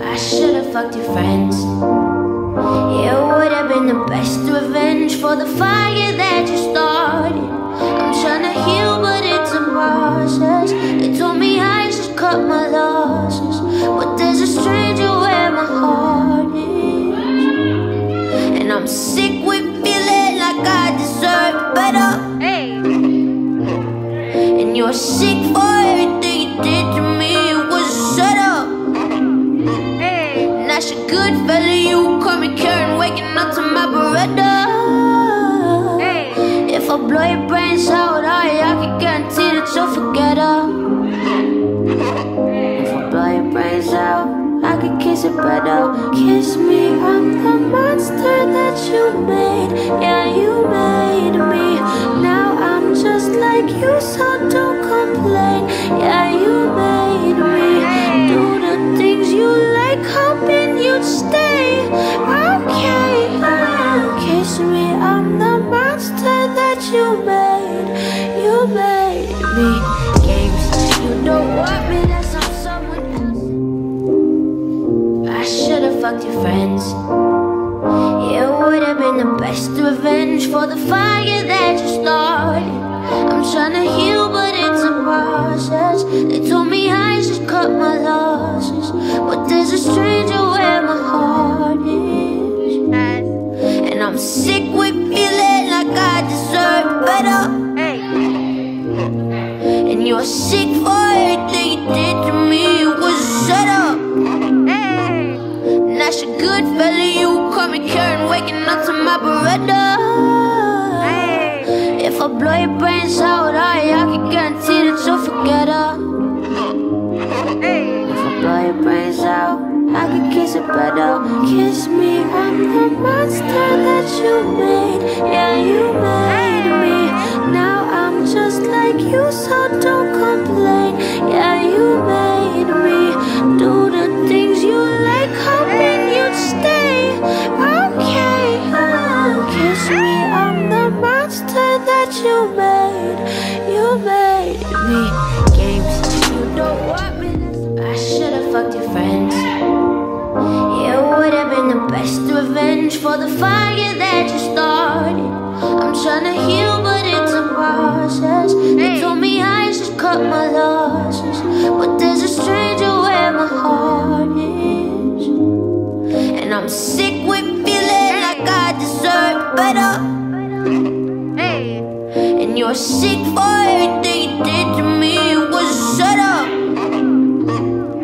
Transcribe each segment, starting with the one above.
I should've fucked your friends. It would've been the best revenge for the fire that you started. I blow your brains out, I, I can guarantee that you'll forget her. If I blow your brains out, I can kiss it better. Kiss me, I'm the monster that you made. Yeah, you made me. Now I'm just like you, so don't complain. Yeah, you made me do the things you like, hoping you'd stay. Okay, kiss me, I'm the you made. You made me games. You don't want me, that's on someone else. I should've fucked your friends. It would've been the best revenge for the fire that you started. I'm trying to heal, but it's a process. They told me I should cut my losses, but there's a stranger where my heart is, and I'm sick with You're sick for everything you did to me. It was hey. And that's a good fella, you call me Karen, waking up to my Beretta. If I blow your brains out, I, I can guarantee that you'll forget her. If I blow your brains out, I can kiss it better. Kiss me, I'm the monster that you made. Yeah, you made me. Now I'm just like you, so don't that you made. You made me games. You don't want me. I should've fucked your friends. It would've been the best revenge for the fire that you started. I'm trying to heal, but it's a process. They told me I should cut my losses, And you're sick for everything you did to me. It was a setup.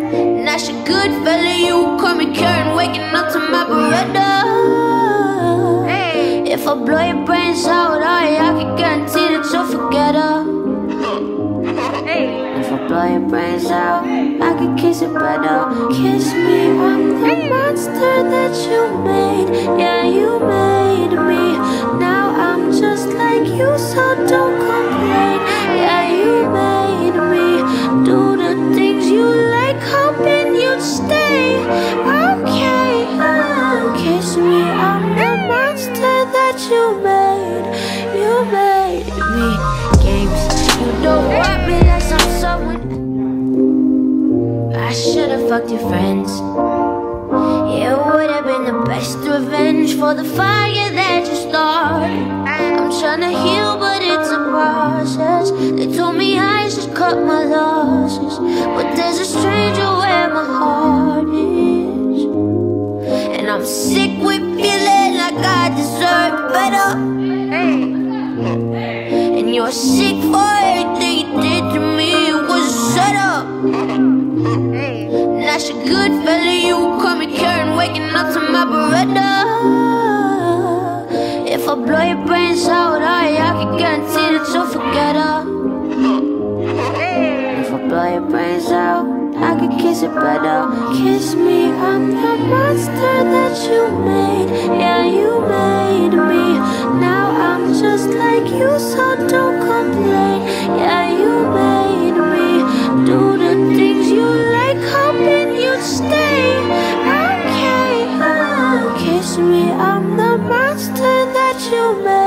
And that's a good fella, you call me Karen, waking up to my Beretta. Hey. If I blow your brains out, I, I can guarantee that you'll forget her. Hey, If I blow your brains out, I can kiss it better. Kiss me, I'm the monster that you made. Yeah, you made me. Fucked your friends. It would've been the best revenge for the fire that you started. I'm trying to heal, but it's a process. They told me I should cut my losses, but there's a stranger where my heart is, and I'm sick with feeling like I deserve better. And you're sick for That's a good fella, you call me Karen, waking up to my Beretta. If I blow your brains out, I, I can guarantee that you'll forget her. If I blow your brains out, I can kiss it better. Kiss me, I'm the monster that you made. Yeah, you made me. Now I'm just like you, so don't complain. Yeah, you made me do the things me. I'm the monster that you made